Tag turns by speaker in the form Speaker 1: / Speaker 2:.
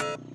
Speaker 1: Bye.